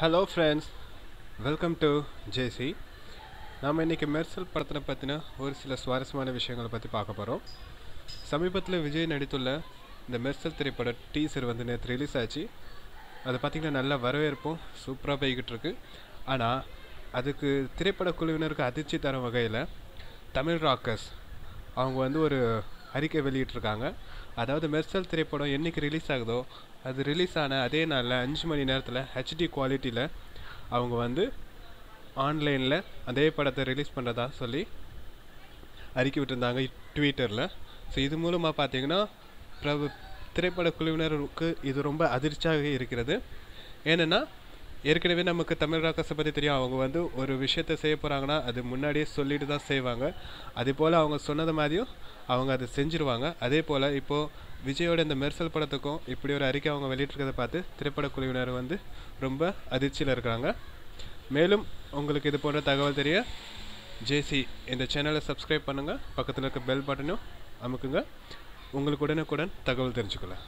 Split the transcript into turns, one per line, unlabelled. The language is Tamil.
Hello friends welcome to JC நாம் இன்றைக்கி மெர்சல் படத்தில் பற்றின ஒரு சில சுவாரஸ்யமான விஷயங்களை பற்றி பார்க்க போகிறோம் சமீபத்தில் விஜய் நடித்துள்ள இந்த மெர்சல் திரைப்பட டீசர் வந்து நேற்று ரிலீஸ் ஆச்சு. அது பார்த்திங்கன்னா நல்ல வரவேற்பும் சூப்பராக போய்கிட்டு இருக்கு. ஆனால் அதுக்கு திரைப்பட குழுவினருக்கு அதிர்ச்சி தரும் வகையில் தமிழ் ராக்கர்ஸ் அவங்க வந்து ஒரு அறிக்கை வெளியிட்டிருக்காங்க. அதாவது மெர்சல் திரைப்படம் என்றைக்கு ரிலீஸ் ஆகுதோ அது ரிலீஸ் ஆன அதே நாளில் அஞ்சு மணி நேரத்தில் ஹெச்டி குவாலிட்டியில் அவங்க வந்து ஆன்லைனில் அதே படத்தை ரிலீஸ் பண்ணுறதா சொல்லி அறிக்கை விட்டுருந்தாங்க ட்விட்டரில் ஸோ இது மூலமாக பார்த்தீங்கன்னா பிரபு திரைப்பட குழுவினருக்கு இது ரொம்ப அதிர்ச்சியாக இருக்கிறது. ஏன்னா ஏற்கனவே நமக்கு தமிழ் ராக்கர்ஸை பற்றி தெரியும். அவங்க வந்து ஒரு விஷயத்தை செய்ய போகிறாங்கன்னா அது முன்னாடியே சொல்லிட்டு தான் செய்வாங்க. அதே போல் அவங்க சொன்னது மாதிரியும் அவங்க அதை செஞ்சுருவாங்க. அதே போல் இப்போது விஜயோட இந்த மெர்சல் படத்துக்கும் இப்படி ஒரு அறிக்கை அவங்க வெளியிட்டிருக்கதை பார்த்து திரைப்பட குழுவினர் வந்து ரொம்ப அதிர்ச்சியில் இருக்கிறாங்க. மேலும் உங்களுக்கு இது போன்ற தகவல் தெரிய ஜேசி இந்த சேனலை சப்ஸ்கிரைப் பண்ணுங்கள் பக்கத்தில் இருக்க பெல் பட்டனும் அமுக்குங்க. உங்களுக்கு உடனுக்குடன் தகவல் தெரிஞ்சுக்கலாம்.